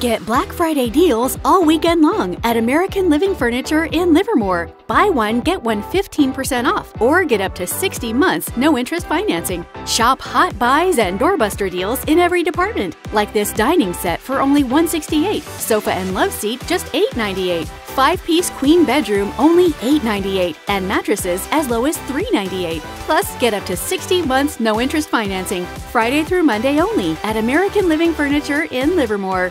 Get Black Friday deals all weekend long at American Living Furniture in Livermore. Buy one, get one 15% off, or get up to 60 months no interest financing. Shop hot buys and doorbuster deals in every department, like this dining set for only $168, sofa and love seat just $898, five piece queen bedroom only $898, and mattresses as low as $398. Plus, get up to 60 months no interest financing, Friday through Monday only at American Living Furniture in Livermore.